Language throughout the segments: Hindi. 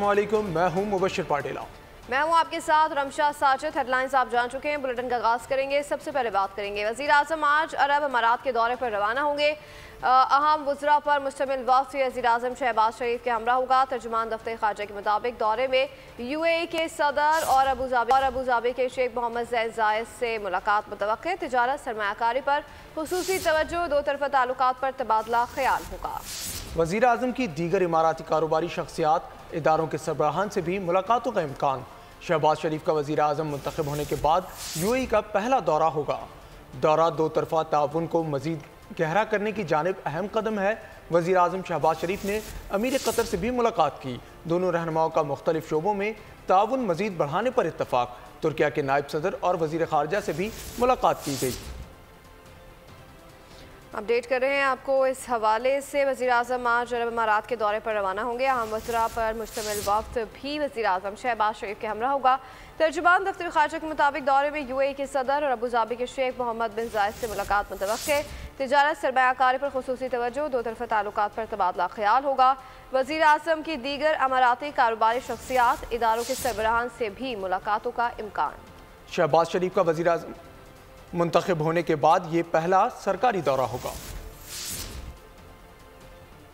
वालेकुम मैं हूँ मुबशर पाटिला। मैं हूँ आपके साथ रमशा साजिद। हेडलाइंस आप जान चुके हैं, बुलेटिन का आगाज़ करेंगे। सबसे पहले बात करेंगे। वज़ीर आज़म आज अरब अमारात के दौरे पर रवाना होंगे। अहम वजरा पर मुश्तमिल वक्त वजी अजम शहबाज शरीफ के हमरा होगा। तर्जुमान दफ्तर खारजा के मुताबिक दौरे में यू ए के सदर और अबूजाबी और अबूजाबी के शेख मोहम्मद जैन जायद से मुलाकात मुतव तजारत सरमाकारी पर खसूसी तवज्जो, दो तरफा ताल्लुक पर तबादला ख्याल होगा। वज़ीर अजम की दीगर इमाराती कारोबारी शख्सियात इदारों के सरबराहान से भी मुलाकातों का इम्कान। शहबाज शरीफ का वजी अजम मंतखब होने के बाद यू ए का पहला दौरा होगा। दौरा दो तरफा ताउन को मजीद गहरा करने की जानब अहम कदम है। वजी अजम शहबाज शरीफ ने अमीर कतर से भी मुलाकात की। दोनों रहनुमाओं का मुख्तलिफ़ शोबों में ताउन मजीद बढ़ाने पर इतफाक तुर्किया के नायब सदर और वज़ीर खारजा से भी मुलाकात की गई। अपडेट कर रहे हैं आपको इस हवाले से। वजी अजम आज अरब अमारात के दौरे पर रवाना होंगे। अहम वजरा पर मुश्तमिल वक्त भी वजी अजम शहबाज शरीफ के हमरा होगा। तर्जुबान दफ्तर खारजा के मुताबिक दौरे में यू ए के सदर और अबूजाबी के शेख मोहम्मद बिन जायद से मुलाकात मुतव तजारत सरमाकारी पर खसूसी तवज्जो, दो तरफा ताल्लुक पर तबादला ख्याल होगा। वजी अजम की दीगर अमाराती कारोबारी शख्सियात इदारों के सरबराहान से भी मुलाकातों का इम्कान। शहबाज शरीफ का वजी मुंतखब होने के बाद ये पहला सरकारी दौरा होगा।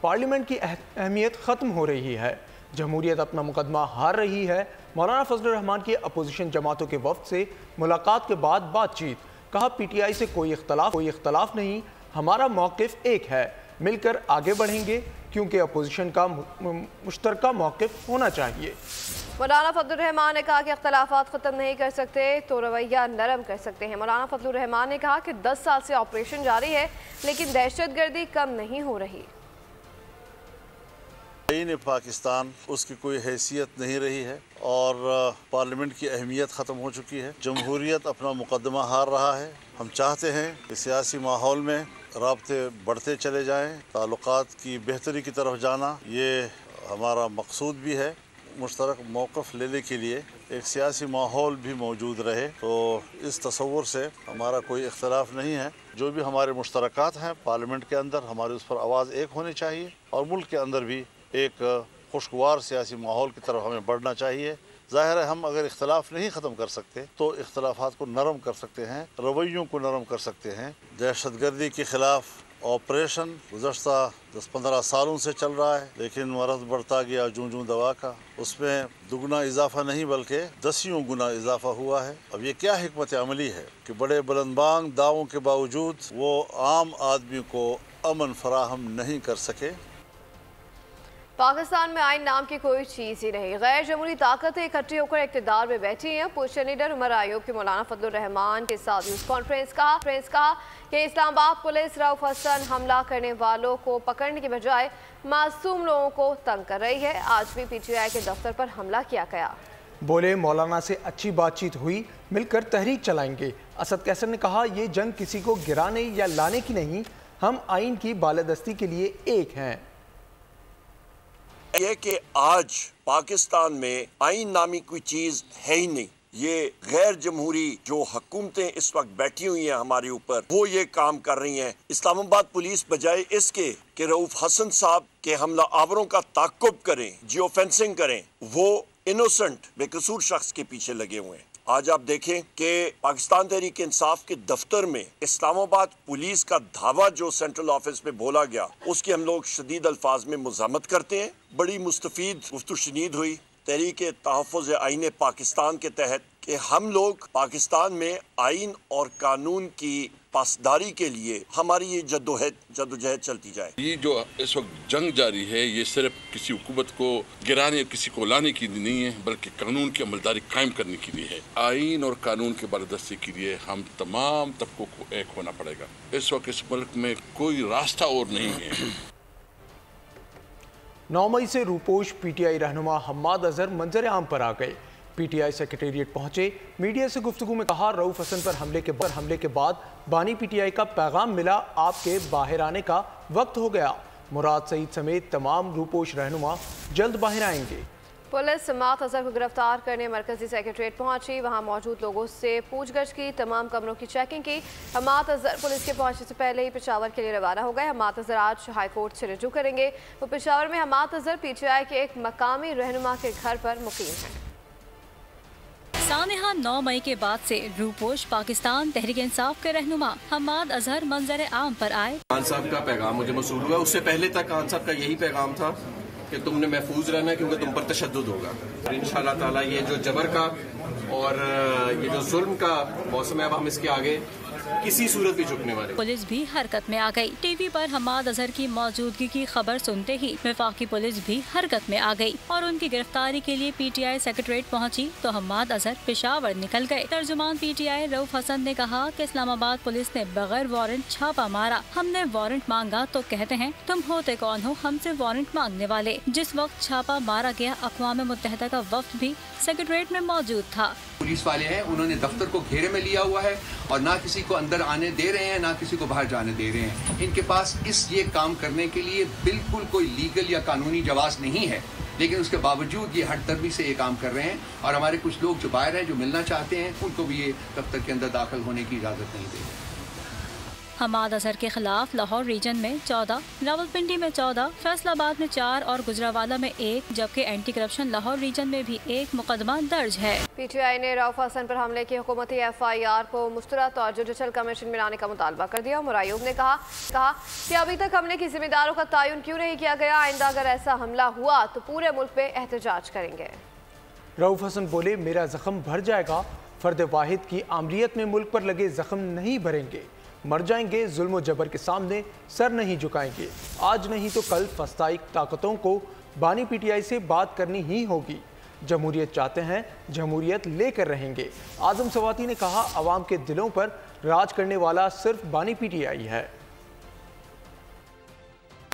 पार्लियामेंट की अहमियत ख़त्म हो रही है। जमहूरियत अपना मुकदमा हार रही है। मौलाना फजल रहमान की अपोजिशन जमातों के वफद से मुलाकात के बाद बातचीत। कहा पी टी आई से कोई इख्तलाफ कोई इख्तलाफ नहीं। हमारा मौकफ एक है। मिलकर आगे बढ़ेंगे, क्योंकि अपोजिशन का मुश्तर मौक़ होना चाहिए। मौलाना फजलरहमान ने कहा कि अख्तलाफात ख़त्म नहीं कर सकते तो रवैया नरम कर सकते हैं। मौलाना फजलरहमान ने कहा कि 10 साल से ऑपरेशन जारी है, लेकिन दहशत गर्दी कम नहीं हो रही। आइन पाकिस्तान, उसकी कोई हैसियत नहीं रही है और पार्लियामेंट की अहमियत ख़त्म हो चुकी है। जमहूरियत अपना मुकदमा हार रहा है। हम चाहते हैं कि सियासी माहौल में रबते बढ़ते चले जाएँ। ताल्लुक़ की बेहतरी की तरफ़ जाना, ये हमारा मकसूद भी है। मुश्तरक मौक़ लेने के लिए एक सियासी माहौल भी मौजूद रहे। तो इस तस्वुर से हमारा कोई इख्तलाफ नहीं है। जो भी हमारे मुश्तरक हैं, पार्लियामेंट के अंदर हमारे उस पर आवाज़ एक होनी चाहिए और मुल्क के अंदर भी एक खुशगवार सियासी माहौल की तरफ़ हमें बढ़ना चाहिए। ज़ाहिर है, हम अगर इख्तलाफ नहीं ख़त्म कर सकते तो इख्तलाफात को नरम कर सकते हैं, रवैयों को नरम कर सकते हैं। दहशत गर्दी के ख़िलाफ़ ऑपरेशन गुजशत दस पंद्रह सालों से चल रहा है, लेकिन मरद बढ़ता गया जू जूं दवा का। उसमें दुगना इजाफा नहीं, बल्कि दसियों गुना इजाफा हुआ है। अब ये क्या हमत अमली है कि बड़े बुलंदबांग दावों के बावजूद वो आम आदमी को अमन फराहम नहीं कर सके? पाकिस्तान में आइन नाम की कोई चीज़ ही नहीं। गैर जमहूरी ताकतें इकट्ठी होकर इकतदार में बैठी हैं। पोजिशन लीडर उमर आयूब के मौलाना फजल रहमान के साथ न्यूज़ कॉन्फ्रेंस कहा फ्रेंस कहा कि इस्लामाबाद पुलिस रऊफ हसन हमला करने वालों को पकड़ने के बजाय मासूम लोगों को तंग कर रही है। आज भी पी टी आई के दफ्तर पर हमला किया गया। बोले, मौलाना से अच्छी बातचीत हुई, मिलकर तहरीक चलाएँगे। असद कैसर ने कहा, ये जंग किसी को गिराने या लाने की नहीं, हम आइन की बालादस्ती के लिए एक हैं। ये कि आज पाकिस्तान में आइन नामी कोई चीज़ है ही नहीं। ये गैर जमहूरी जो हुकूमतें इस वक्त बैठी हुई हैं हमारे ऊपर, वो ये काम कर रही हैं। इस्लामाबाद पुलिस बजाय इसके कि रऊफ हसन साहब के हमला आवरों का ताकुब करें जियो फेंसिंग करें, वो इनोसेंट, बेकसूर शख्स के पीछे लगे हुए हैं। आज आप देखें कि पाकिस्तान तहरीक इंसाफ के दफ्तर में इस्लामाबाद पुलिस का धावा जो सेंट्रल ऑफ़िस में बोला गया, उसकी हम लोग शदीद अल्फाज में मजामत करते हैं। बड़ी मुस्तफ़ीद गुफ्त शनीद हुई। तहरीक तहफ़ आइन पाकिस्तान के तहत कि हम लोग पाकिस्तान में आइन और कानून की पासदारी के लिए हमारी ये जद्दोजहद जद्दोजहद चलती जाए। ये जो इस वक्त जंग जारी है ये सिर्फ़ किसी हुकूमत को गिराने किसी को लाने की नहीं है बल्कि कानून की अमलदारी कायम करने के लिए है। आइन और कानून के बारदस्ती के लिए हम तमाम तबकों को एक होना पड़ेगा। इस वक्त इस मुल्क में कोई रास्ता और नहीं है। नौ मई से रूपोश पीटीआई रहनुमा हम्माद अजहर मंजर आम पर आ गए। पीटीआई सेक्रेटेरिएट पहुँचे। मीडिया से गुफ्तु में कहा, रऊफ हसन पर हमले के पर हमले के बाद बानी पीटीआई का पैगाम मिला, आपके बाहर आने का वक्त हो गया। मुराद सईद समेत तमाम रूपोश रहनुमा जल्द बाहर आएँगे। पुलिस मात अजहर को गिरफ़्तार करने मरकजी सेक्रेटरीट पहुँची। वहाँ मौजूद लोगों से पूछगछ की, तमाम कमरों की चेकिंग की। हमात अजहर पुलिस के पहुँचने से पहले ही पेशावर के लिए रवाना हो गए। हमात अजहर आज हाईकोर्ट से रजू करेंगे। वो पेशावर में हमात अजहर पीटीआई के एक मकामी रहनुमा के घर पर मुकीम हैं। सानहा नौ मई के बाद से रूपोश पाकिस्तान तहरीक इंसाफ के रहनुमा हमाद अजहर मंजर आम पर आए। खान साहब का पैगाम मुझे मसूल हुआ। उससे पहले तक खान साहब का यही पैगाम था कि तुमने महफूज रहना क्योंकि तुम पर तशद होगा। इन ताला ये जो जबर का और ये जो जुल्म का मौसम है, अब हम इसके आगे किसी सूरत भी झुकने वाले। पुलिस भी हरकत में आ गई। टीवी पर हमाद अजहर की मौजूदगी की खबर सुनते ही विफाकी पुलिस भी हरकत में आ गई और उनकी गिरफ्तारी के लिए पीटीआई सेक्रेटरीट पहुँची तो हमाद अजहर पिशावर निकल गए। तर्जुमान पीटीआई रऊफ हसन ने कहा कि इस्लामाबाद पुलिस ने बगैर वारंट छापा मारा। हमने वारंट मांगा तो कहते हैं, तुम होते कौन हो? हमसे वारंट मांगने वाले। जिस वक्त छापा मारा गया अकवा मुतहदा का वक्त भी सेक्रेटरीट में मौजूद था। पुलिस वाले हैं, उन्होंने दफ्तर को घेरे में लिया हुआ है और ना किसी को अंदर आने दे रहे हैं, ना किसी को बाहर जाने दे रहे हैं। इनके पास इस ये काम करने के लिए बिल्कुल कोई लीगल या कानूनी जवाब नहीं है, लेकिन उसके बावजूद ये हट दर्मी से ये काम कर रहे हैं और हमारे कुछ लोग जो बाहर हैं, जो मिलना चाहते हैं, उनको भी ये दफ्तर के अंदर दाखिल होने की इजाज़त नहीं दे रहे हमाद अजहर के खिलाफ लाहौर रीजन में चौदह रावलपिंडी में चौदह फैसलाबाद में चार और गुजरावाला में एक जबकि एंटी करप्शन लाहौर रीजन में भी एक मुकदमा दर्ज है। पी टी आई ने राउफ हसन पर हमले की हुकूमती एफ़ आई आर को मुस्तरद और जुडिशल कमीशन में लाने का मुतालबा कर दिया। उमर आयोग ने कहा कहा कि अभी तक हमले की जिम्मेदारों का तयन क्यों नहीं किया गया? आइंदा अगर ऐसा हमला हुआ तो पूरे मुल्क में एहतजाज करेंगे। रऊफ हसन बोले मेरा जख्म भर जाएगा फर्द वाहिद की आमरीत में मुल्क पर लगे जख्म नहीं भरेंगे। मर जाएँगे, जुल्म जबर के सामने सर नहीं झुकाएँगे। आज नहीं तो कल फस्ताई ताकतों को बानी पीटीआई से बात करनी ही होगी। जमहूरियत चाहते हैं, जमहूरियत लेकर रहेंगे। आज़म सवाती ने कहा, आवाम के दिलों पर राज करने वाला सिर्फ़ बानी पीटीआई है।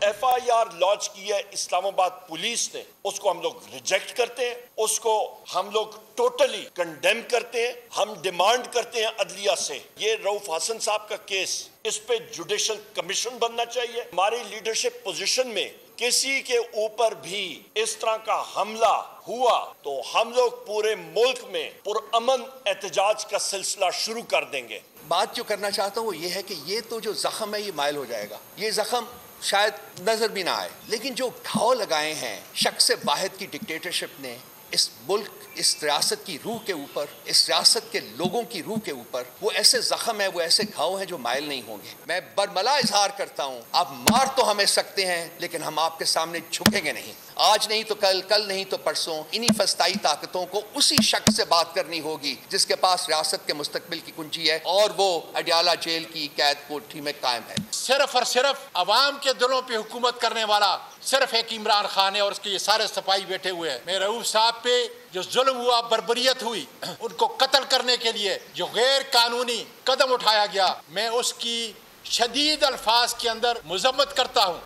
एफ़ आई आर लॉन्च की है इस्लामाबाद पुलिस ने, उसको हम लोग रिजेक्ट करते हैं, उसको हम लोग टोटली कंडेम करते हैं, हम डिमांड करते हैं अदलिया से। ये रऊफ हसन साहब का केस, इस पे जुडिशल कमीशन बनना चाहिए। हमारी लीडरशिप पोजीशन में किसी के ऊपर भी इस तरह का हमला हुआ तो हम लोग पूरे मुल्क में पुरअमन एहतजाज का सिलसिला शुरू कर देंगे। बात जो करना चाहता हूँ वो ये है कि ये तो जो जख्म है, ये मायल हो जाएगा। ये जख्म शायद नज़र भी ना आए। लेकिन जो घाव लगाए हैं, शक से बाहर की डिक्टेटरशिप ने, इस मुल्क, इस रियासत की रूह के ऊपर, इस रियासत के लोगों की रूह के ऊपर, वो ऐसे जख्म है, वो ऐसे घाव हैं जो मायल नहीं होंगे। मैं बरमला इजहार करता हूँ। आप मार तो हमें सकते हैं, लेकिन हम आपके सामने झुकेंगे नहीं। आज नहीं तो कल कल नहीं तो परसों। इन्हीं फस्ताई ताकतों को उसी शख्स से बात करनी होगी, जिसके पास रियासत के मुस्तकबिल की कुंजी है और वो अडियाला जेल की कैद कोठी में कायम है। सिर्फ़ और सिर्फ़ अवाम के दिलों पे हुकूमत करने वाला सिर्फ़ एक इमरान खान है और उसके ये सारे सफ़ाई बैठे हुए हैं। मेरे रऊफ साहब पे जो जुल्म हुआ बरबरीत हुई, उनको कत्ल करने के लिए जो गैर कानूनी कदम उठाया गया, मैं उसकी शदीद अल्फाज के अंदर मजम्मत करता हूँ।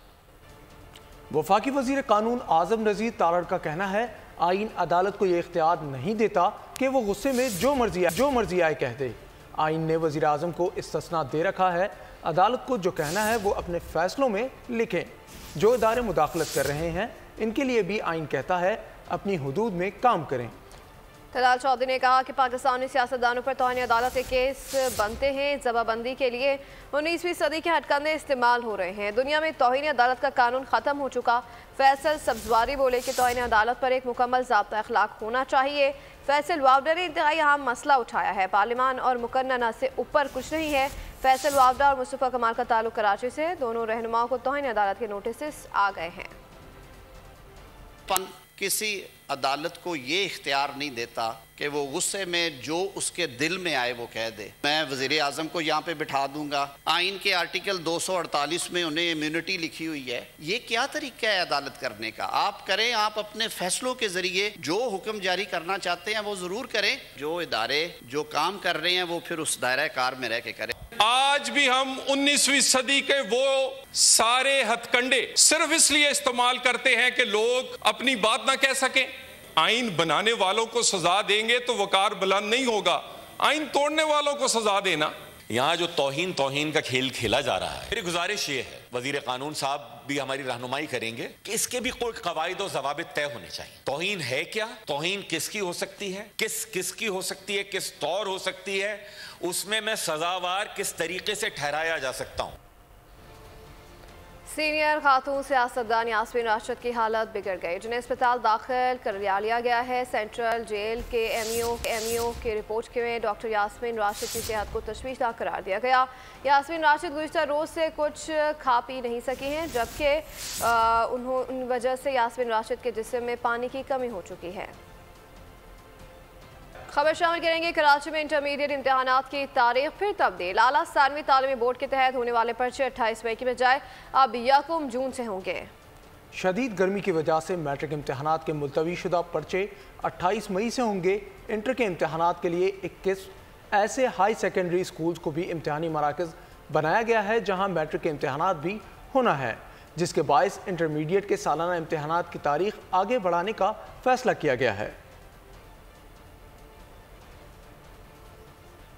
वफाकी वज़ीर कानून आज़म नजीर तारड़ का कहना है आइन अदालत को ये इख्तियार नहीं देता कि वो गुस्से में जो मर्ज़ी आए जो मर्ज़ी आए कह दे। आइन ने वजी अजम को इस्तना दे रखा है। अदालत को जो कहना है, वो अपने फैसलों में लिखें। जो इदारे मुदाखलत कर रहे हैं, इनके लिए भी आइन कहता है, अपनी हदूद में काम करें। तलाल चौधरी ने कहा कि पाकिस्तानी सियासतदानों पर तोहनी अदालत के केस बनते हैं। जबाबंदी के लिए उन्नीसवीं सदी के हटकंदे इस्तेमाल हो रहे हैं। दुनिया में तोहनी अदालत का कानून ख़त्म हो चुका। फैसल सब्जवारी बोले कि तोहनी अदालत पर एक मुकम्मल जबता अखलाक होना चाहिए। फैसल वावडा ने इंतहाई अहम मसला उठाया है। पार्लिमान और मुकन्ना से ऊपर कुछ नहीं है। फैसल वावडा और मुस्तफ़ा कमाल का ताल्लुक कराची से दोनों रहनुमाओं को तोहनी अदालत के नोटिस आ गए हैं। किसी अदालत को ये इख्तियार नहीं देता कि वो गुस्से में जो उसके दिल में आए वो कह दे। मैं वज़ीर अजम को यहाँ पे बिठा दूँगा। आइन के आर्टिकल 248 में उन्हें इम्यूनिटी लिखी हुई है। ये क्या तरीका है अदालत करने का? आप करें, आप अपने फैसलों के ज़रिए जो हुक्म जारी करना चाहते हैं वो ज़रूर करें। जो इदारे, जो काम कर रहे हैं वो फिर उस दायरा कार में रह के करें। आज भी हम 19वीं सदी के वो सारे हथकंडे सिर्फ़ इसलिए इस्तेमाल करते हैं कि लोग अपनी बात ना कह सकें। आइन बनाने वालों को सजा देंगे तो वकार बुलंद नहीं होगा। आइन तोड़ने वालों को सजा देना। यहाँ जो तोहिन तोहिन का खेल खेला जा रहा है, मेरी गुजारिश ये है, वज़ीर कानून साहब भी हमारी रहनुमाई करेंगे कि इसके भी कोई कवायद और जवाब तय होने चाहिए। तोहिन है क्या? तोहिन किसकी हो सकती है? किस, किसकी हो सकती है? किस तौर हो सकती है? उसमें मैं सजावार किस तरीके से ठहराया जा सकता हूँ? सीनियर खातून सियासतदान यासमीन राशिद की हालत बिगड़ गई, जिन्हें अस्पताल दाखिल कर लिया गया है। सेंट्रल जेल के एमईओ एमईओ के रिपोर्ट के में डॉक्टर यासमीन राशिद की सेहत को तशवीशनाक करार दिया गया। यासमीन राशिद गुजशत रोज़ से कुछ खा पी नहीं सकी हैं, जबकि उन्होंने वजह से यासमीन राशिद के जिसम में पानी की कमी हो चुकी है। खबर शामिल करेंगे कराची में इंटरमीडिएट इम्तहान की तारीख फिर तब्दील। आला सानवी तालीमी बोर्ड के तहत होने वाले पर्चे अट्ठाईस मई की बजाय अब यकम जून से होंगे। शदीद गर्मी की वजह से मैट्रिक इम्तहान के मुलतवी शुदा पर्चे अट्ठाईस मई से होंगे। इंटर के इम्तहान के लिए इक्कीस ऐसे हाई सेकेंडरी स्कूल्स को भी इम्तहानी मराकज़ बनाया गया है, जहाँ मैट्रिक के इम्तहान भी होना है, जिसके बायस इंटरमीडिएट के सालाना इम्तहान की तारीख आगे बढ़ाने का फैसला किया गया है।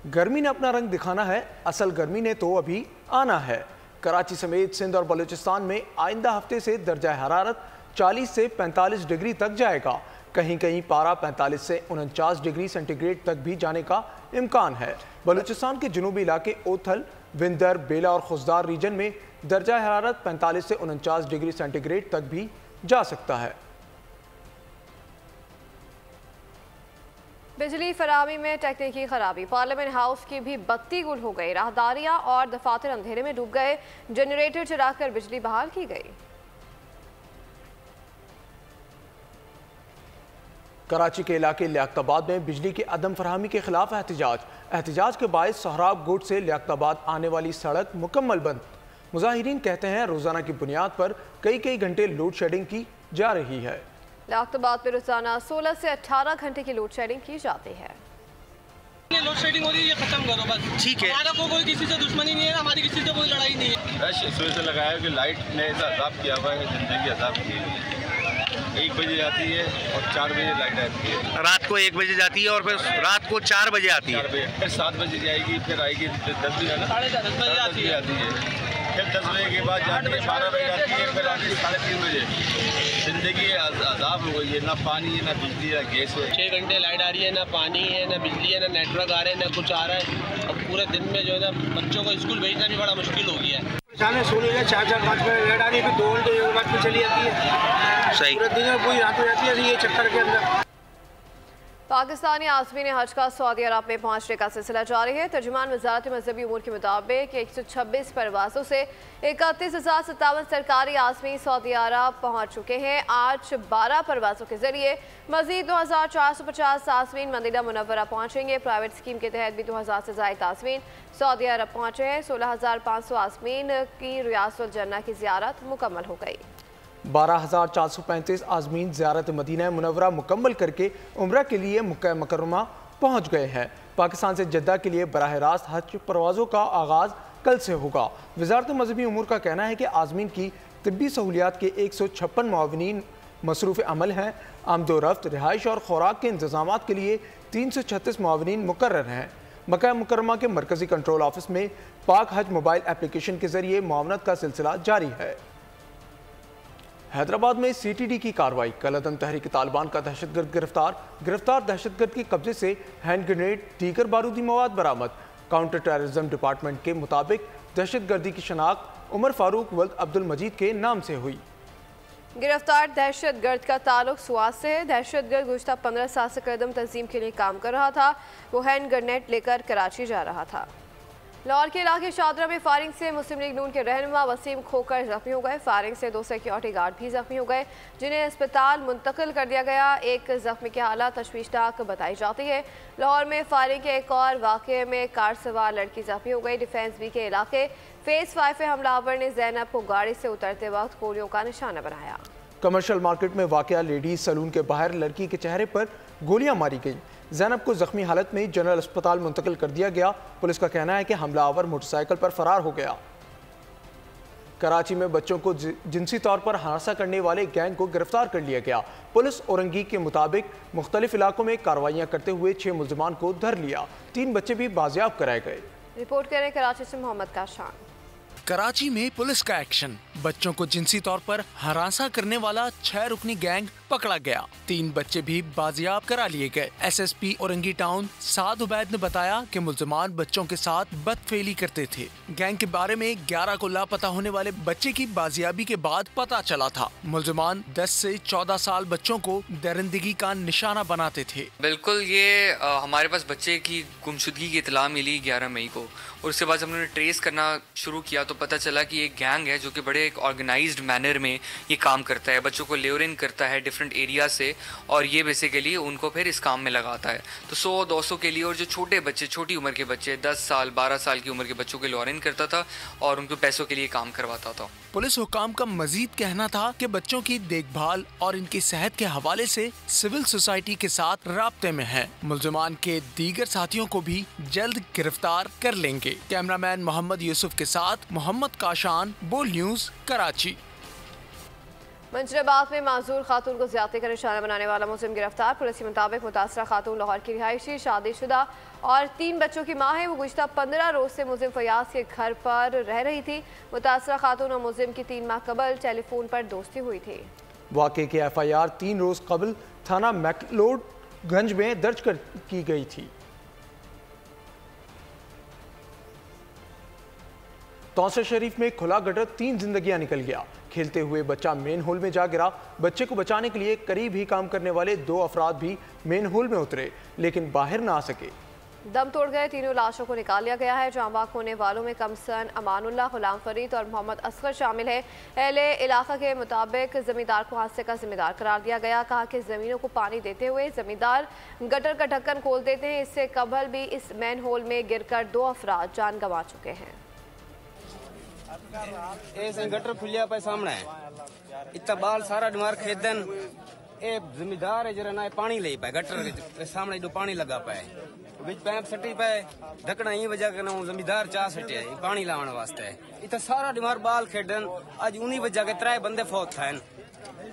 गर्मी ने अपना रंग दिखाना है। असल गर्मी ने तो अभी आना है। कराची समेत सिंध और बलूचिस्तान में आइंदा हफ़्ते से दर्जा हरारत 40 से 45 डिग्री तक जाएगा। कहीं कहीं पारा 45 से उनचास डिग्री सेंटीग्रेड तक भी जाने का इम्कान है। बलूचिस्तान के जनूबी इलाके ओथल, विंदर, बेला और खुशदार रीजन में दर्जा हरारत 45 से उनचास डिग्री सेंटीग्रेड तक भी जा सकता है। बिजली फरामी में टेक्निकी खराबी। पार्लियामेंट हाउस की भी बत्ती गुल हो गई। राहदारियाँ और दफातर अंधेरे में डूब गए। जनरेटर चलाकर बिजली बहाल की गई। कराची के इलाके लियाताबाद में बिजली की अदम फरहमी के खिलाफ एहतजाज। एहतजाज के बायस सहराब गुट से लियाताबाद आने वाली सड़क मुकम्मल बंद। मुजाहरीन कहते हैं रोज़ाना की बुनियाद पर कई कई घंटे लोड शेडिंग की जा रही है। लाख्ताबाद में रोज़ाना 16 से 18 घंटे की लोड शेडिंग की जाती है। लोड शेडिंग हो रही है ये खत्म करो बस। ठीक है। हमारा को कोई किसी से दुश्मनी नहीं है हमारी किसी से कोई लड़ाई नहीं है। रश से लगाया कि लाइट ने ऐसा अजाब किया हुआ है ज़िंदगी अजाब की एक बजे जाती है और चार बजे लाइट आती है। रात को एक बजे जाती है और फिर रात को चार बजे आती है। फिर सात बजे जाएगी फिर आएगी दस बजे साढ़े दस बजे आती है। फिर दस बजे के बाद जाती है बारह बजे आती है फिर आती है साढ़े तीन बजे। ज़िंदगी आजाब हो गई है ना पानी है ना बिजली है गैस है। छः घंटे लाइट आ रही है ना पानी है ना बिजली है ना नेटवर्क आ रहा है ना कुछ आ रहा है। अब पूरे दिन में जो है ना बच्चों को स्कूल भेजना भी बड़ा मुश्किल हो गया है। जाने सोने का चार चार पाँच बजे लाइट आ रही है फिर दो घंटे एक बात में चली जाती है। सही। पूरे दिन में पूरी रात हो जाती है ये चक्कर के अंदर। पाकिस्तानी आजमीन हज का सऊदी अरब में पहुँचने का सिलसिला जारी है। तर्जुमान वजारत मजहबी उमूर के मुताबिक एक सौ छब्बीस परवासों से इकतीस हज़ार सत्तावन सरकारी आजमी सऊदी अरब पहुँच चुके हैं। आज बारह परवासों के ज़रिए मजीद दो हज़ार चार सौ पचास आजमीन मदीना मुनवरा पहुँचेंगे। प्राइवेट स्कीम के तहत भी दो हज़ार से जायद आजमीन सऊदी अरब पहुँचे हैं। सोलह हज़ार पाँच सौ आजमीन की रियासत जन्ना की जियारत मुकम्मल हो गई। बारह हज़ार चार सौ पैंतीस आजमीन ज़्यारत मदीना मुनवरा मुकम्मल करके उम्र के लिए मकरमा पहुँच गए हैं। पाकिस्तान से जद्दा के लिए बरह रास्त हज परवाज़ों का आगाज़ कल से होगा। वजारत मजहबी अमूर का कहना है कि आजमीन की तबी सहूलियात के एक सौ छप्पन माविन मसरूफ़ अमल हैं। आमदोरफ्त, रिहाइश और खुराक के इंतज़ाम के लिए तीन सौ छत्तीस माविन मुकर हैं। मक्का मुकरमा के मरकज़ी कंट्रोल ऑफ़िस में पाक हज मोबाइल एप्लीकेशन के ज़रिए मामनत का सिलसिला जारी है। हैदराबाद में सीटीडी की कार्रवाई। कलदम तहरीक तालिबान का दहशतगर्द गिरफ़्तार। गिरफ़्तार दहशतगर्द के कब्जे से हैंड ग्रेनेड, दीगर बारूदी मवाद बरामद। काउंटर टेररिज्म डिपार्टमेंट के मुताबिक दहशतगर्दी की शनाख्त उमर फारूक वल्द अब्दुल मजीद के नाम से हुई। गिरफ़्तार दहशत गर्द का ताल्लुक सुआद से है। दहशत गर्द गुजशत पंद्रह साल से कदम तंजीम के लिए काम कर रहा था। वो हैंड ग्रेनेड लेकर कराची जा रहा था। लाहौर के इलाके शादरा में फायरिंग से मुस्लिम लीग नून के रहनमा वसीम खोकर जख्मी हो गए। फायरिंग से दो सिक्योरिटी गार्ड भी जख्मी हो गए, जिन्हें अस्पताल मुंतकिल कर दिया गया। एक जख्मी की हालत तशवीशनाक बताई जाती है। लाहौर में फायरिंग के एक और वाक़े में कार सवार लड़की जख्मी हो गई। डिफेंस बी के इलाके फेस फाइव हमलावर ने जैनब को गाड़ी से उतरते वक्त गोलियों का निशाना बनाया। कमर्शियल मार्केट में वाक़ लेडीज़ सलून के बाहर लड़की के चेहरे पर गोलियाँ मारी गई। जैनब को जख्मी हालत में जनरल अस्पताल मुंतकिल कर दिया गया। पुलिस का कहना है कि हमलावर मोटरसाइकिल पर फरार हो गया। कराची में बच्चों को जिनसी तौर पर हादसा करने वाले गैंग को गिरफ़्तार कर लिया गया। पुलिस औरंगी के मुताबिक मुख्तलिफ़ इलाकों में कार्रवाइयाँ करते हुए छः मुलजमान को धर लिया। तीन बच्चे भी बाजियाब कराए गए। रिपोर्ट करें कराची से मोहम्मद काशान। कराची में पुलिस का एक्शन। बच्चों को जिनसी तौर पर हरासा करने वाला छह रुकनी गैंग पकड़ा गया। तीन बच्चे भी बाजियाब करा लिए गए। एसएसपी औरंगी टाउन साद उबैद ने बताया कि मुलजमान बच्चों के साथ बदफेली करते थे। गैंग के बारे में 11 को लापता होने वाले बच्चे की बाजियाबी के बाद पता चला था। मुलजमान 10 से 14 साल बच्चों को दरिंदगी का निशाना बनाते थे। बिल्कुल ये आ, हमारे पास बच्चे की गुमशुदगी की इतला मिली 11 मई को। और उसके बाद हमने ट्रेस करना शुरू किया तो पता चला कि एक गैंग है जो कि बड़े एक ऑर्गेनाइज्ड मैनर में ये काम करता है बच्चों को लेवरिन करता है डिफरेंट एरिया से और ये बेसिकली उनको फिर इस काम में लगाता है। तो सौ दो सौ के लिए और जो छोटे बच्चे, छोटी उम्र के बच्चे, दस साल, बारह साल की उम्र के बच्चों के लॉरिन करता था और उनको पैसों के लिए काम करवाता था। पुलिस हुकाम का मजीद कहना था कि बच्चों की देखभाल और इनकी सेहत के हवाले से सिविल सोसाइटी के साथ रबते में है। मुलजमान के दीगर साथियों को भी जल्द गिरफ़्तार कर लेंगे। कैमरामैन मोहम्मद यूसुफ के साथ मोहम्मद काशान, बोल न्यूज़, कराची। मंजराबाद में माजूर खातून को ज़्यादा का निशाना बनाने वाला मुलिम गिरफ़्तार। पुलिस के मुताबिक मुतासरा खातून लाहौर की रिहायशी शादीशुदा और तीन बच्चों की माँ है। वो गुजशत पंद्रह रोज से मुजिम फयाज के घर पर रह रही थी। मुतासरा खातून और मुजिम की तीन माह कबल टेलीफोन पर दोस्ती हुई थी। वाक़े की एफ़ आई आर तीन रोज कबल थाना मैकलोड गंज में दर्ज कर की गई थी। तौसर शरीफ में खुला गटर तीन जिंदगियाँ निकल गया। खेलते हुए बच्चा मेन होल में जा गिरा। बच्चे को बचाने के लिए करीब ही काम करने वाले दो अफराद भी मेन होल में उतरे, लेकिन बाहर ना आ सके। दम तोड़ गए, तीनों लाशों को निकाल लिया गया है। जामबाग होने वालों में कमसन अमानुल्लाह, गुलाम फरीद और मोहम्मद असगर शामिल है। अहले इलाका के मुताबिक जमींदार को हादसे का जिम्मेदार करार दिया गया। कहा कि ज़मीनों को पानी देते हुए जमींदार गटर का ढक्कन खोल देते हैं। इससे कबल भी इस मैन होल में गिरकर दो अफराद जान गंवा चुके हैं। गटर खुलिया पे सामने इतना बाल सारा डमार खेदन। ए जमींदार है जरा ना पानी ले पाए, गटर सामने जो पानी लगा पाए। बिच पैप सटी पे ढकना ही वजह के जमींदार चाह सटे पानी लावन वास्ते। इतना सारा डमार बाल खेडन आज उन्हीं वजह के त्रै बंदे फौत थे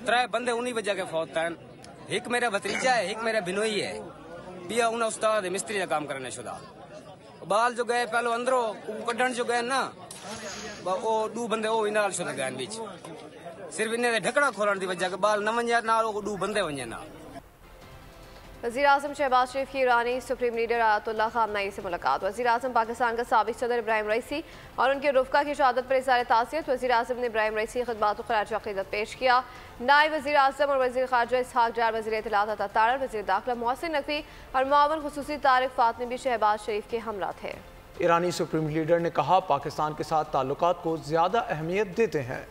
त्रै बंदे उन्हीं वजह के फौत थे एक मेरा भतीजा है, एक मेरा बिनोई है। बिया उन्हें उस्ताद मिस्त्री का काम करने शुदा। बाल जो गए, पहले अंदरों कढ़न जो गए ना वो दू बंदे वो नाल छो गए बीच सिर्फ़ इन्हें ढकड़ा खोलने की वजह के बाल न वजे नाल दू बंदे वजे ना वजी अजम शहबाज शरीफ की ईरानी सुप्रीम लीडर आयतुल्ला खामनई से मुलाकात। वजी अजम पाकिस्तान का सबक सदर इब्राहिम रईसी और उनके रुफका की शहादत पर इजार तासीत वजी अजम ने इब्राहिम रईसी खदमात खराज अकीदत पेश किया। नायब वजी अजम और वजी खारजा इसहाक डार वजी इतलात तार वजी दाखिला मोहसिन नकवी और मावन खसूसी तारिक फातमी भी शहबाज शरीफ के हमरा थे। ईरानी सुप्रीम लीडर ने कहा, पाकिस्तान के साथ ताल्लुक को ज़्यादा अहमियत देते हैं।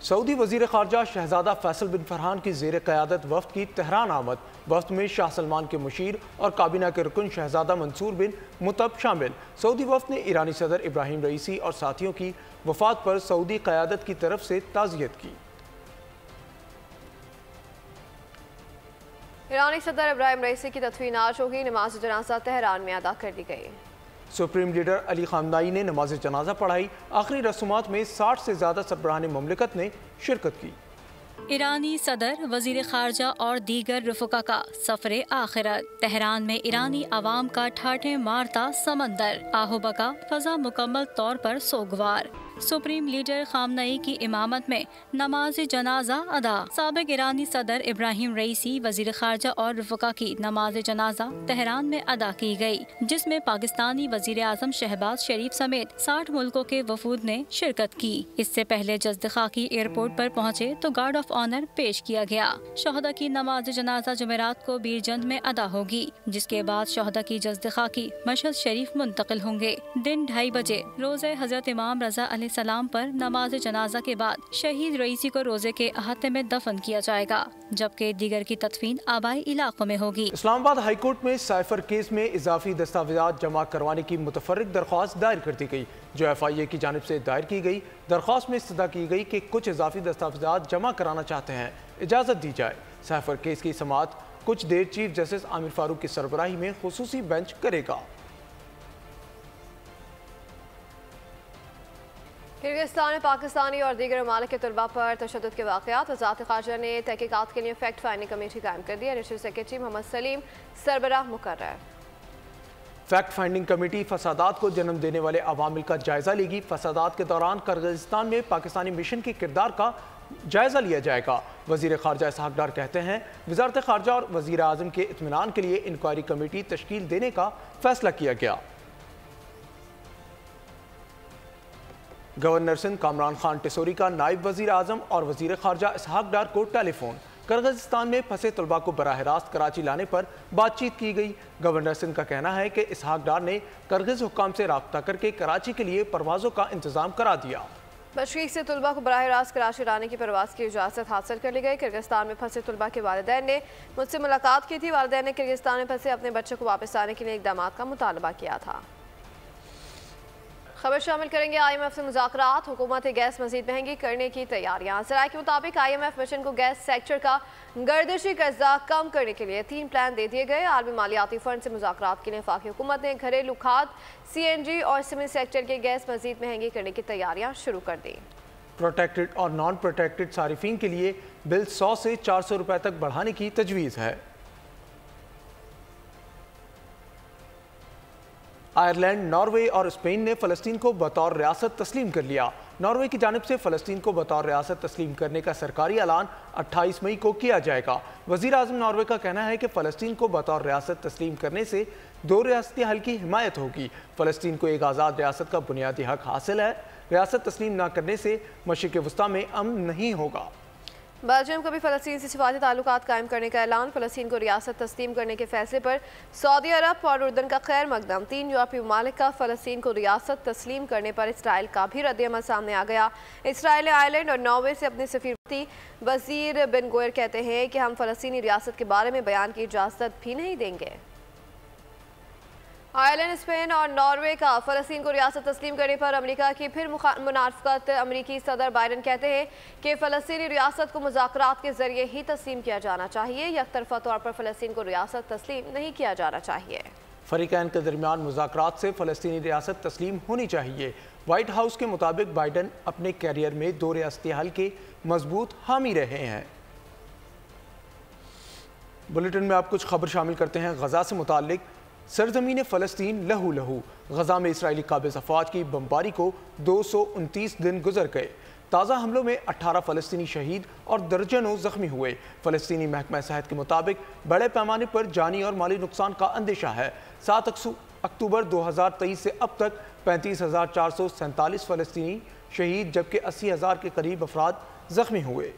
सऊदी वज़ीर खारजा शहजादा फैसल बिन फरहान की जेर क़्यादत वफ्त की तहरान आमद। वफ्त में शाह सलमान के मुशीर और काबीना के रुकन शहजादा मंसूर बिन मुतब शामिल। सऊदी वफ्त ने ईरानी सदर इब्राहिम रईसी और साथियों की वफात पर सऊदी क़्यादत की तरफ़ से ताज़ियत की। ईरानी सदर इब्राहिम रईसी की तदफीन आज होगी। नमाज़ जनाजा तहरान में अदा कर दी गई। सुप्रीम लीडर अली खामदाई ने नमाज़ जनाजा पढ़ाई। आखिरी रसूमात में साठ से ज़्यादा सरबराहान ममलिकत ने शिरकत की। ईरानी सदर वज़ीर खारजा और दीगर रफुका का सफ़र आखिरत तहरान में ईरानी आवाम का ठाठे मारता समंदर। आहोबका फजा मुकम्मल तौर पर सोगवार। सुप्रीम लीडर खामनई की इमामत में नमाज़ जनाजा अदा। सबक ईरानी सदर इब्राहिम रईसी, वज़ीर खारजा और रफका की नमाज़ जनाजा तेहरान में अदा की गई, जिसमें पाकिस्तानी वज़ीर आज़म शहबाज शरीफ समेत साठ मुल्कों के वफूद ने शिरकत की। इससे पहले जज्द खाकी एयरपोर्ट आरोप पहुँचे तो गार्ड ऑफ़ ऑनर पेश किया गया। शहदा की नमाज़ जनाजा जमेरात को बीरजंद में अदा होगी, जिसके बाद शहदा की जज्द खाकी मशहद शरीफ मुंतकिल होंगे। दिन ढाई बजे रोज़े हज़रत इमाम रजा अली सलाम पर नमाज़ जनाजा के बाद शहीद रईसी को रोज़े के अहाते में दफन किया जाएगा, जबकि दीगर की तदफीन आबाई इलाकों में होगी। इस्लामाबाद हाईकोर्ट में साइफर केस में इजाफी दस्तावेजा जमा करवाने की मुतफरक दरख्वास्त दायर कर दी गई, जो एफ़ आई ए की जानब से दायर की गई। दरख्वास्त में इस्तः की गई कि कुछ इजाफी दस्तावेजात जमा कराना चाहते हैं। इजाज़त दी जाए। साइफर केस की समात कुछ देर चीफ जस्टिस आमिर फारूक की सरबराही में खसूसी बेंच करेगा। किर्गिस्तान में पाकिस्तानी और दीगर ममालिक के तलबा पर तशद के वाकत वजात खारजा ने तहकीकत के लिए फैक्ट फाइंडिंग कमेटी कायम कर दी एडिशनल सेक्रेटरी मोहम्मद सलीम सरबराह मुकर फैक्ट फाइंडिंग कमेटी फसादात को जन्म देने वाले अवामिल का जायजा लेगी। फसादात के दौरान किर्गिस्तान में पाकिस्तानी मिशन के किरदार का जायजा लिया जाएगा। वज़ीर खारजा इसहाक डार कहते हैं, वजारत खारजा और वज़ीर अजम के इतमान के लिए इंक्वायरी कमेटी तश्कील देने का फैसला किया गया। गवर्नर सिंध कामरान खान टिसोरी का नायब वज़ीर अजम और वज़ीर खारजा इसहाक डार को टेलीफोन। किर्गिस्तान में फंसे तलबा को बरह रास्त कराची लाने पर बातचीत की गई। गवर्नर सिंध का कहना है कि इसहाक डार ने करगिज हुकाम से रबता करके कराची के लिए परवाजों का इंतज़ाम करा दिया। बशरीक से तलबा को बरह रास्त कराची लाने की परवास की इजाज़त हासिल कर ली गई। किर्गिस्तान में फंसे तलबा के वालदेन ने मुझसे मुलाकात की थी। वालदेन ने किर्गिस्तान में फंसे अपने बच्चों को वापस आने के लिए इकदाम का मुतालबा किया था। खबर शामिल करेंगे आई एम एफ़ से मुजाकर हुकूमत गैस मजीद महँगी करने की तैयारियाँ। जराये के मुताबिक आई एम एफ़ मिशन को गैस सेक्टर का गर्दिशी कर्जा कम करने के लिए तीन प्लान दे दिए गए। आलमी मालियाती फंड से मुजाकर के लिए फाकी हुकूमत ने घरेलू खाद सी एन जी और सीमेंट सेक्टर के गैस मजीद महँगी करने की तैयारियाँ शुरू कर दी। प्रोटेक्टेड और नॉन प्रोटेक्टेड सारिफिन के लिए बिल सौ से चार सौ रुपए तक बढ़ाने की तजवीज़ है। आयरलैंड, नॉर्वे और स्पेन ने फ़लस्तीन को बतौर रियासत तस्लीम कर लिया। नॉर्वे की जानब से फ़लस्तीन को बतौर रियासत तस्लीम करने का सरकारी ऐलान 28 मई को किया जाएगा। वज़ीर अजम नॉर्वे का कहना है कि फ़लस्तीन को बतौर रियासत तस्लीम करने से दो रियासती हल की हिमायत होगी। फ़लस्तीन को एक आज़ाद रियासत का बुनियादी हक हासिल है। रियासत तस्लीम न करने से मशरक वस्ती में अमन नहीं होगा। बेल्जियम का भी फ़लस्तीन से सिफाती ताल्लुक कायम करने का ऐलान, फ़लस्तीन को रियासत तस्लीम करने के फैसले पर सऊदी अरब और उर्दन का खैर मकदम। तीन यूरोपी ममालिक का फ़लस्तीन को रियासत तस्लीम करने पर इसराइल का भी रद्दमल सामने आ गया। इसराइल ने आयरलैंड और नॉर्वे से अपने सफीरती वज़ीर बिन गोयर कहते हैं कि हम फ़लस्तीनी रियासत के बारे में बयान की इजाज़त भी नहीं देंगे। आयरलैंड, स्पेन और नॉर्वे का फ़लस्तीन को रियासत तस्लीम करने पर अमेरिका की फिर मुनाफ़त अमरीकी सदर बाइडन कहते हैं कि फ़लस्तीनी रियासत को मुजाकर के ज़रिए ही तस्लीम किया जाना चाहिए। एक तरफा तौर पर फ़लस्तीन को रियासत तस्लीम नहीं किया जाना चाहिए। फ़रीकैन के दरमियान मुजाकर से फ़लस्तीनी रियासत तस्लीम होनी चाहिए। वाइट हाउस के मुताबिक बाइडन अपने कैरियर में दो रियासती हल के मज़बूत हामी रहे हैं। बुलेटिन में आप कुछ खबर शामिल करते हैं। गजा से मुतालिक सरजमीन फ़लस्तीन लहू लहू। गजा में इसराइली काबिज अफवाज की बमबारी को दो सौ उनतीस दिन गुजर गए। ताज़ा हमलों में 18 फ़लस्तनी शहीद और दर्जनों जख्मी हुए। फ़लस्तनी महकमा सेहत के मुताबिक बड़े पैमाने पर जानी और माली नुकसान का अंदेशा है। सात अक्टूबर 2023 से अब तक पैंतीस हज़ार चार सौ सैंतालीस फ़लस्तनी शहीद, जबकि अस्सी हज़ार के करीब अफराद जख्मी हुए।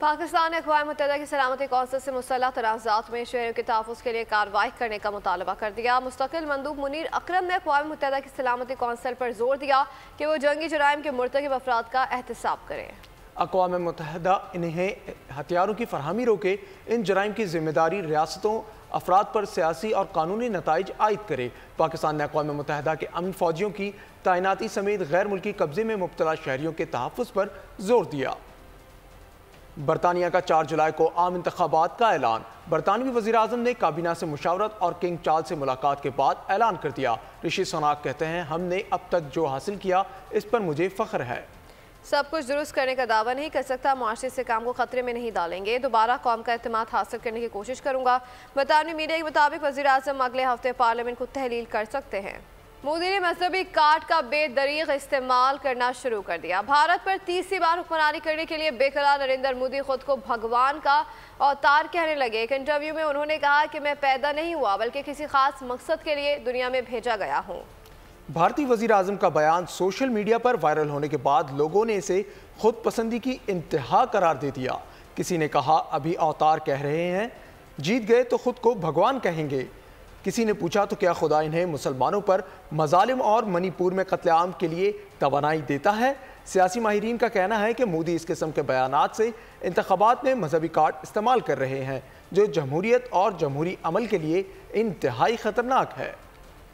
पाकिस्तान ने अकवा मुतहदा की सलामती कौंसिल से मुसल्ह तनाज़ात में शहरों के तहफ़ के लिए कार्रवाई करने का मुतालबा कर दिया। मुस्तकिल मंदूब मुनीर अक्रम ने अकवा मुतहदा की सलामती कौंसिल पर ज़ोर दिया कि वो जंगी जराइम के मरतकब अफराद का एहतसाब करें। अकवा मुतहदा इन्हें हथियारों की फरहमी रोके, इन जराइम की ज़िम्मेदारी रियासतों, अफराद पर सियासी और कानूनी नतज आयद करे। पाकिस्तान ने अकवा मुतहदा के अमन फौजियों की तैनाती समेत गैर मुल्की कब्जे में मुबतला शहरीों के तहफ़ पर ज़ोर दिया। बरतानिया का चार जुलाई को आम इंतबात का ऐलान। बरतानवी वजी अजम ने काबीना से मुशावरत और किंग चार्ल से मुलाकात के बाद ऐलान कर दिया। ऋषि सोनाक कहते हैं, हमने अब तक जो हासिल किया, इस पर मुझे फ़ख्र है। सब कुछ दुरुस्त करने का दावा नहीं कर सकता। मुआरे से काम को खतरे में नहीं डालेंगे। दोबारा कौम का अहतमाद हासिल करने की कोशिश करूँगा। बरतानवी मीडिया के मुताबिक वजी अजम अगले हफ़्ते पार्लियामेंट को तहलील कर सकते हैं। मोदी ने मजहबी कार्ड का बेदरीग इस्तेमाल करना शुरू कर दिया। भारत पर तीसरी बार हुक्मरानी करने के लिए बेकरार नरेंद्र मोदी खुद को भगवान का अवतार कहने लगे। एक इंटरव्यू में उन्होंने कहा कि मैं पैदा नहीं हुआ, बल्कि किसी खास मकसद के लिए दुनिया में भेजा गया हूँ। भारतीय वज़ीर आज़म का बयान सोशल मीडिया पर वायरल होने के बाद लोगों ने इसे खुद पसंदी की इंतहा करार दे दिया। किसी ने कहा, अभी अवतार कह रहे हैं, जीत गए तो खुद को भगवान कहेंगे। किसी ने पूछा तो क्या खुदा इन्हें मुसलमानों पर मजालिम और मणिपुर में कत्लेआम के लिए तोानाई देता है? सियासी माहरीन का कहना है कि मोदी इस किस्म के बयान से इंतबात में मजहबी कार्ड इस्तेमाल कर रहे हैं, जो जमहूरीत और जमहूरी अमल के लिए इंतहाई ख़तरनाक है।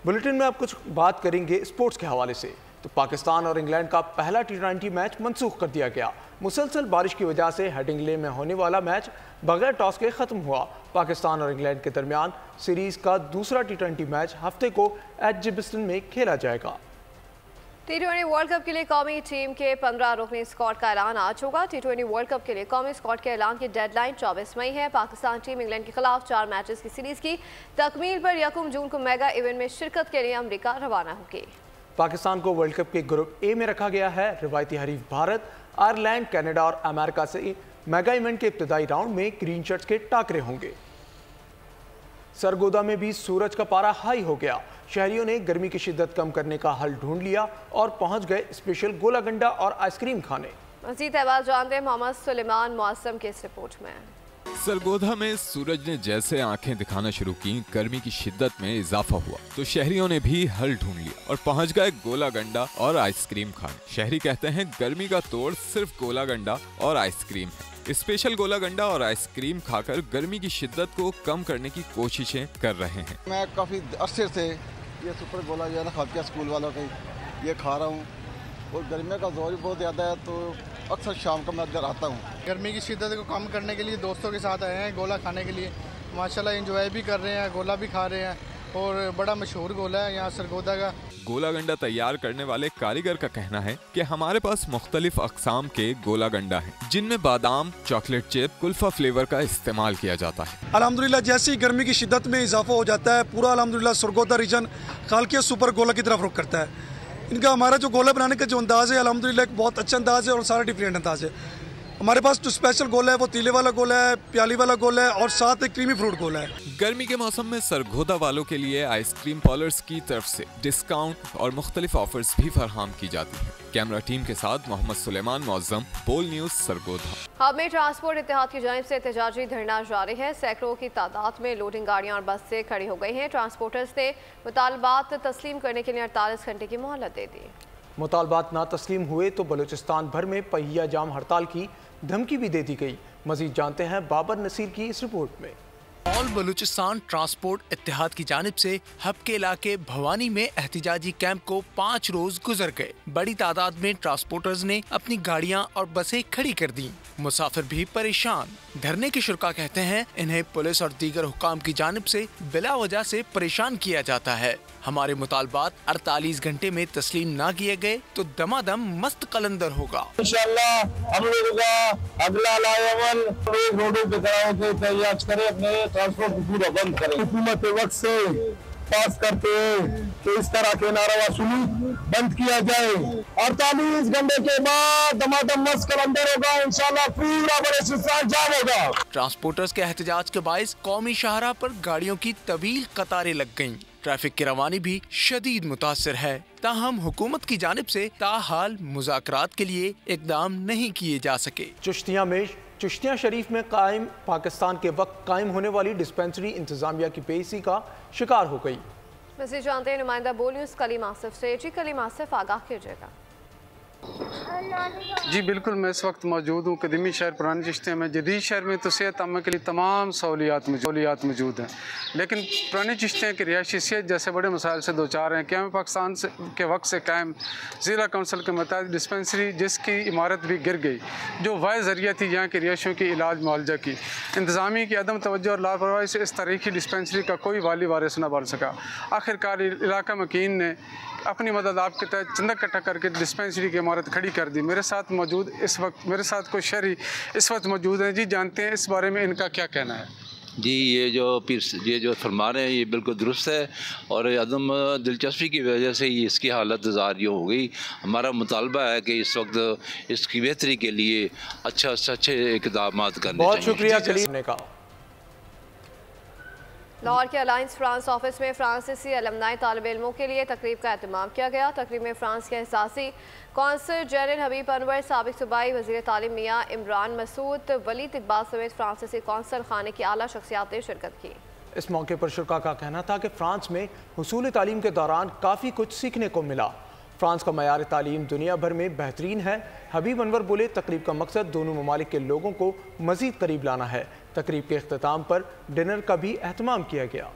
बुलेटिन में आप कुछ बात करेंगे स्पोर्ट्स के हवाले से। तो पाकिस्तान और इंग्लैंड का पहला टी मैच मनसूख कर दिया गया। मुसलसल बारिश की वजह से हेडिंगले में होने वाला मैच बगैर टॉस के ख़त्म हुआ। पाकिस्तान और इंग्लैंड के दरमियान सीरीज़ का दूसरा टी मैच हफ़्ते को एडजिबिस्टन में खेला जाएगा। टी ट्वेंटी वर्ल्ड कप के लिए कौमी टीम के पंद्रह रुकनी स्क्वाड का ऐलान आज होगा। टी ट्वेंटी वर्ल्ड कप के लिए कौमी स्क्वाड के ऐलान की डेडलाइन चौबीस मई है। पाकिस्तान टीम इंग्लैंड के खिलाफ चार मैचेस की सीरीज़ की तकमील पर यकम जून को मेगा इवेंट में शिरकत के लिए अमरीका रवाना होगी। पाकिस्तान को वर्ल्ड कप के ग्रुप ए में रखा गया है। रिवायती हरीफ भारत, आयरलैंड, कनाडा और अमेरिका से मेगा इवेंट के इब्तदाई राउंड में ग्रीन शर्ट्स के टाकरे होंगे। सरगोदा में भी सूरज का पारा हाई हो गया। शहरियों ने गर्मी की शिद्दत कम करने का हल ढूंढ लिया और पहुँच गए स्पेशल गोला गंडा और आइसक्रीम खाने। मजीद अहवाल जानते हैं मोहम्मद सुलेमान मौसम के इस रिपोर्ट में। सरगोधा में सूरज ने जैसे आँखें दिखाना शुरू की, गर्मी की शिद्दत में इजाफा हुआ। तो शहरियों ने भी हल ढूंढ लिया और पहुँच गए गोला गंडा और आइसक्रीम खाने। शहरी कहते हैं, गर्मी का तोड़ सिर्फ़ गोला गंडा और आइसक्रीम है। स्पेशल गोला गंडा और आइसक्रीम खाकर गर्मी की शिद्दत को कम करने की कोशिशें कर रहे हैं। मैं काफ़ी अरसे से ये सुपर गोला जो ना खा के स्कूल वालों का ये खा रहा हूँ। और गर्मी का ज़ोर बहुत ज़्यादा है तो अक्सर शाम को मैं इधर आता हूँ गर्मी की शिद्दत को कम करने के लिए दोस्तों के साथ आए हैं गोला खाने के लिए। माशाल्लाह एंजॉय भी कर रहे हैं गोला भी खा रहे हैं और बड़ा मशहूर गोला है यहाँ सरगोदा का। गोला गंडा तैयार करने वाले कारीगर का कहना है कि हमारे पास मुख्तलिफ़ अकसाम के गोला गंडा है जिनमें बादाम चॉकलेट चिप कुल्फा फ्लेवर का इस्तेमाल किया जाता है। अलहमदिल्ला जैसे ही गर्मी की शिद्दत में इजाफा हो जाता है पूरा अलहमदिल्ला सरगोदा रीजन खालकिया सुपर गोला की तरफ़ रुख करता है। इनका हमारा जो गोला बनाने का जो अंदाज़ है अलहमदिल्ला एक बहुत अच्छा अंदाज़ है और सारा डिफरेंट अंदाज़ है। हमारे पास जो स्पेशल गोला है वो तीले वाला गोला है प्याली वाला गोला है और साथ एक क्रीमी फ्रूट गोला है। गर्मी के मौसम में सरगोदा वालों के लिए आइसक्रीम पॉलर्स की तरफ़ से डिस्काउंट और मुख्तलिफ़ ऑफर्स भी फराहम की जाती है। कैमरा टीम के साथ मोहम्मद सुलेमान मौजम बोल न्यूज़ सरगोदा। हब में ट्रांसपोर्ट इतिहाद की जानब से एहतजाजी धरना जारी है। सैकड़ों की तादाद में लोडिंग गाड़ियाँ और बस से खड़ी हो गई हैं। ट्रांसपोर्टर्स ने मुतालबात तस्लीम करने के लिए अड़तालीस घंटे की मोहलत दे दी। मुतालबात ना तस्लीम हुए तो बलूचिस्तान भर में पहिया जाम हड़ताल की। धमकी भी दे दी गई। मजीद जानते हैं बाबर नसीर की इस रिपोर्ट में। ऑल बलूचिस्तान ट्रांसपोर्ट इतिहाद की जानब से हब के इलाके भवानी में एहतजाजी कैंप को पाँच रोज गुजर गए। बड़ी तादाद में ट्रांसपोर्टर्स ने अपनी गाड़ियाँ और बसें खड़ी कर दी। मुसाफिर भी परेशान। धरने की शुरा कहते हैं इन्हें पुलिस और दीगर हुकाम की जानब से बिला वजह से परेशान किया जाता है। हमारे मुतालबात 48 घंटे में तस्लीम ना किए गए तो दमादम मस्त कलंदर होगा। इंशाल्लाह हम लोगों का अगला रोडों पे तैयार करें अपने ट्रांसपोर्ट को पूरा बंद करें। हुकूमत वक्त से पास करते हैं कि इस तरह के नारावा सुनी बंद किया जाए। अड़तालीस घंटे के बाद दमादम मस्त कलंदर होगा इंशाल्लाह पूरा बड़े जाम होगा। ट्रांसपोर्टर्स के एहतजाज के बायस कौमी शाहरा पर गाड़ियों की तवील कतारें लग गई ट्रैफ़िक की रवानी भी शदीद मुतासर है। ताहम हुकूमत की जानब से ताहाल मुजाकरात के लिए इकदाम नहीं किए जा सके। चुश्तिया में चुश्तिया शरीफ में कायम, पाकिस्तान के वक्त कायम होने वाली डिस्पेंसरी इंतजामिया की पेशी का शिकार हो गई। वैसे जानते हैं नुमाइंदा बोल न्यूज़, कलीम आसिफ से। जी, कलीम आसिफ, आगाह कीजिएगा। जी, बिल्कुल, मैं इस वक्त मौजूद हूँ कदमी शहर, पुरानी चिश्तिया में। जदीद शहर में तो सेहत अमल के लिए तमाम सहूलियात सहूलियात मौजूद हैं। लेकिन पुरानी चिश्तिया की रिहायशी सेहत जैसे बड़े मसाइल से दो चार हैं। क्या पाकिस्तान से, के वक्त से कायम ज़िला कौंसिल के मुताबिक डिस्पेंसरी जिसकी इमारत भी गिर गई, जो वाह ज़रिया थी, यहाँ की रिहायशों की इलाज मुआवजा की। इंतज़ामी की अदम तोज्जो और लापरवाही से इस तारीखी डिस्पेंसरी का कोई वाली वारिस न बन सका। आखिरकार इलाका मकीन ने अपनी मदद आपके तहत चंदा इकट्ठा करके डिस्पेंसरी की इमारत खड़ी कर दी। मेरे साथ मौजूद इस वक्त मेरे साथ कोई शहरी इस वक्त मौजूद हैं। जी जानते हैं इस बारे में इनका क्या कहना है? जी ये जो पीर ये जो फरमा रहे हैं ये बिल्कुल दुरुस्त है और अदम दिलचस्पी की वजह से ही इसकी हालत जारी हो गई। हमारा मुतालबा है कि इस वक्त इसकी बेहतरी के लिए अच्छा से अच्छे इकदाम करने बहुत शुक्रिया का लाहौर के अलायंस फ्रांस ऑफ़िस में फ्रांसीसी अलमनाई तालब इलमों के लिए तकरीब का अहतमाम किया गया। तकरीब में फ्रांस के एहसासी कौंसल जनरल हबीब अनवर, सबक सूबाई वजी तालीम मियाँ इमरान मसूद, वलीद इकबाल समेत फ्रांसीसी कौंसल खाने की आला शख्सियात ने शिरकत की। इस मौके पर शुरा का कहना था कि फ्रांस में हसूल तालीम के दौरान काफ़ी कुछ सीखने को मिला। फ्रांस का मैार तालीम दुनिया भर में बेहतरीन है। हबीब अनवर बोले, तकरीब का मकसद दोनों ममालिक के लोगों को मजीद करीब लाना है। तकरीब के अख्ताम पर डिनर का भी अहतमाम किया गया।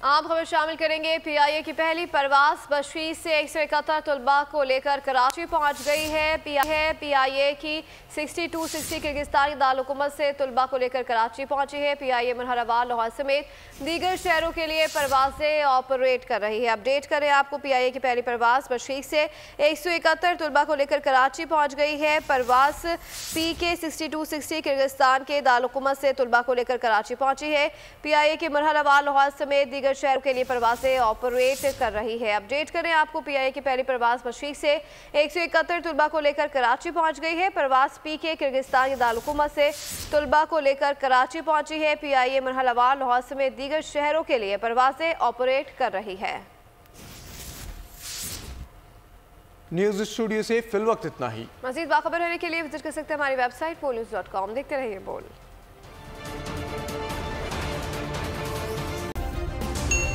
आम खबर शामिल करेंगे पीआईए की पहली परवाज बशरी से एक सौ इकहत्तर तलबा को लेकर कराची पहुँच गई है। पीआईए पीआईए की 62 60 किर्गिस्तानी दारकूमत से तलबा को लेकर कराची पहुँची है। पीआईए मनहरावाल लाहौर समेत दीगर शहरों के लिए परवाजें ऑपरेट कर रही है। अपडेट करें आपको पीआईए की पहली परवाज बशरी से एक सौ इकहत्तर तलबा को लेकर कराची पहुँच गई है। परवाज P K sixty two, sixty Kyrgyzstan के दारकूमत से तलबा को लेकर कराची पहुँची है। पीआईए के मरहलावाल लाहौर समेत दीगर दीगर शहरों के लिए परवाजें ऑपरेट कर रही है। अपडेट करें आपको पीआईए की पहली परवाज मशरक से। एक सौ इकहत्तर तलबा को लेकर कराची पहुँच गई है। परवाज पी के किर्गिस्तान के दारकूमत से तलबा को लेकर कराची पहुँची है। पीआईए मरहलावार लाहौर समेत दीगर शहरों के लिए परवाजें ऑपरेट कर रही है। न्यूज़ स्टूडियो से फिल वक्त इतना ही। मजीद बाखबर रहने के लिए विज़िट कर सकते हैं हमारी वेबसाइट पोल देखते रहिए बोल।